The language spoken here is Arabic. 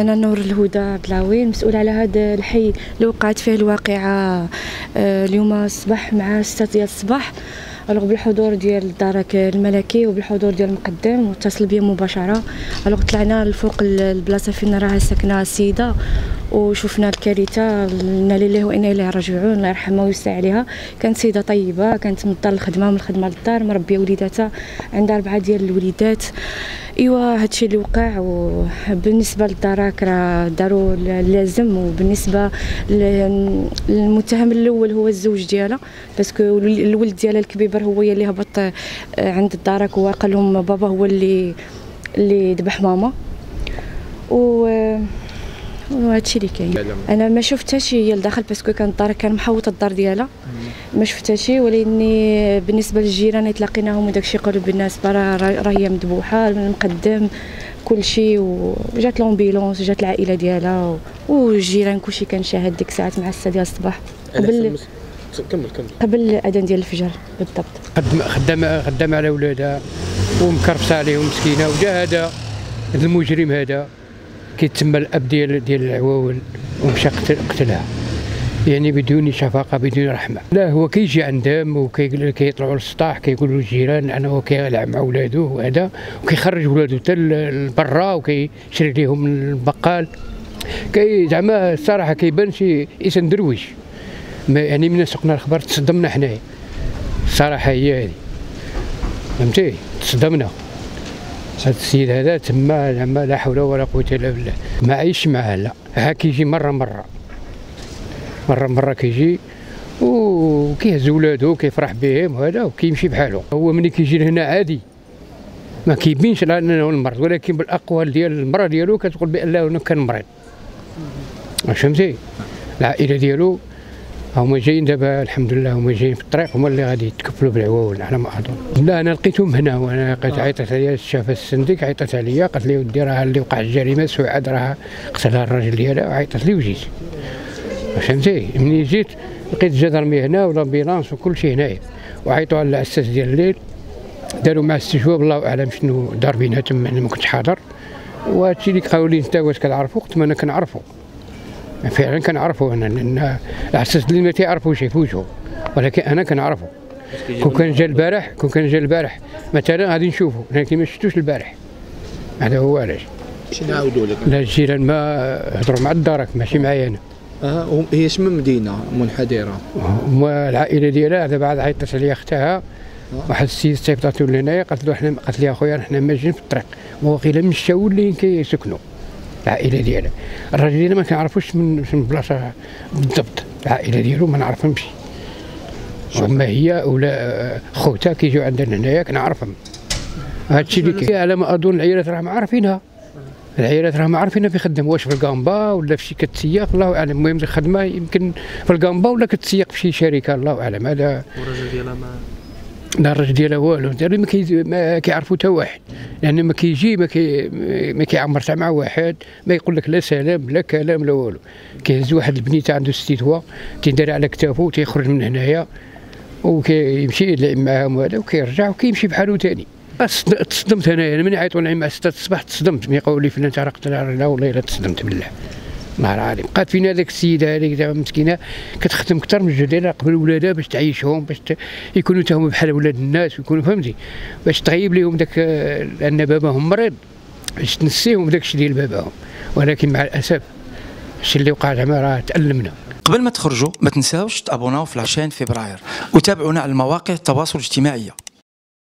أنا نور الهدى العوين مسؤول على هذا الحي. اللي وقعت فيه الواقعة آه، اليوم الصباح مع 6 ديال الصباح ألوغ بالحضور ديال الدرك الملكي وبالحضور ديال المقدم واتصل بيا مباشرة. ألوغ طلعنا لفوق البلاصة فين راها ساكنة السيدة. وشفنا الكارثة إنا لله وإنا إليه راجعون الله يرحمها ويوسع عليها. كانت سيدة طيبة كانت من الدار للخدمة من الخدمة للدار مربية وليداتها عندها أربعة ديال الوليدات. إيوا هادشي اللي وقع. وبالنسبة للدراك راه داروا اللازم وبالنسبة للمتهم الأول هو الزوج ديالها parce que الولد ديالها الكبير هو اللي هبط آه، عند الدراك وقال لهم بابا هو اللي اللي ذبح ماما. و وهادشي اللي كاين. أنا ما شفتهاش هي لداخل parce que كان الدار كان محوط الدار ديالها. ما شفتهاش ولكني بالنسبة للجيران تلاقيناهم وداكشي قالوا بالنسبة راه هي مذبوحة المقدم كل شيء وجات لومبيلونس جات العائلة ديالها والجيران كلشي كان شاهد ديك الساعات مع 6 ديال الصباح قبل كمل كمل. قبل الأذان ديال الفجر بالضبط. خدامه خدامه على ولادها ومكرفسه عليهم مسكينة وجا هذا المجرم هذا. كيتسمى الأب ديال ديال العواول ومشى قتلها. يعني بدون شفقه بدون رحمة. لا هو كيجي عندهم وكيطلعوا للسطاح كيقولوا للجيران أنا هو كيلعب مع ولادو وهذا. وكيخرج ولادو حتى لبرا وكيشري لهم البقال. كي زعما الصراحة كيبان شي إنسان درويش. يعني من سقنا الخبر تصدمنا حنايا. الصراحة هي هذه. فهمتي؟ تصدمنا. هذا السيد هذا تما زعما لا حول ولا قوة إلا بالله. ما عايش معاه لا. ها كيجي مرة مرة. مرة مرة كيجي وكيهز ولادو كيفرح بهم وهذا وكيمشي بحاله. هو ملي كيجي لهنا عادي. ما كيبينش لا أنه المرض ولكن بالأقوال ديال المراه ديالو كتقول بان انه كان مريض. فهمتي؟ العائلة ديالو هما جايين دابا الحمد لله هما جايين في الطريق هما اللي غادي يتكفلوا بالعواول على ما أظن. لا أنا لقيتهم هنا وأنا لقيت عيطت عليا الشافة السندك عيطت عليا قالت لي ودي راه اللي وقع الجريمة سعاد راه قتلها الراجل ديالها وعيطت لي وجيت. فهمتي؟ ملي جيت؟ لقيت الجدرمي هنا والأمبيلانس وكل شيء هنايا. وعيطوا على الاساس ديال الليل داروا مع الاستجواب الله أعلم شنو دار بيناتهم أنا ما كنتش حاضر. وهادشي اللي قالوا لي انت واش كتعرفوا قلت ما أنا كنعرفوا فعلا كنعرفوا أنا لأن العساس اللي ما تيعرفوش في وجهه ولكن أنا كنعرفوا كون كان جا البارح كون كان جا البارح. مثلا غادي نشوفوا لكن ما شفتوش البارح. هذا هو علاش. شنو نعاودوا لك؟ لا الجيران ما هضروا مع الدارك ماشي معايا أنا. آه هي اسم مدينة منحدرة. والعائله ديالها دابا عاد عيطت عليا أختها. واحد السيد صيفطاتو لهنايا قالت له إحنا قالت لي أخويا حنا ماشيين في الطريق. وقيلا مشاو اللي كيسكنوا العائلة ديالها الراجل ديالها ما كنعرفوش من بلاصة بالضبط. العائلة ديالو ما نعرفهمش. اما هي ولا خوتها كيجيو عندنا هنايا كنعرفهم. هادشي اللي على ما أظن العيالات راهم عارفينها. العيالات راهم عارفين في خدم واش في الكامبا ولا في شي كتسيق؟ الله أعلم. المهم الخدمة يمكن في الكامبا ولا كتسيق في شي شركة. الله أعلم. هذا والراجل ديالها ما لا الراجل ديالها والو كي ما كيعرفوا حتى واحد. لأن ما كيجي ما كي ما كيعمر حتى مع واحد ما يقول لك لا سلام لا كلام لا والو. كيهز واحد البنيتة عنده ستيتوا تيدار على كتافه تيخرج من هنايا وكيمشي يلعب معاهم هذا وكيرجع وكيمشي بحاله ثاني تصدمت انايا من عيطوا لي مع 6 الصباح تصدمت. ملي قالوا لي فلان ترقت لا والله إلا تصدمت بالله. الله العظيم بقات فينا هذيك السيده هذيك دابا مسكينة كتخدم أكثر من ديالها قبل ولادها باش تعيشهم باش يكونوا حتى هما بحال ولاد الناس ويكونوا فهمتي؟ باش تغيب لهم داك لأن باباهم مريض باش تنسيهم داك الشيء ديال باباهم. ولكن مع الأسف الشيء اللي وقع زعما راه تألمنا. قبل ما تخرجوا ما تنساوش تابوناو في لاشين فبراير وتابعونا على المواقع التواصل الاجتماعي.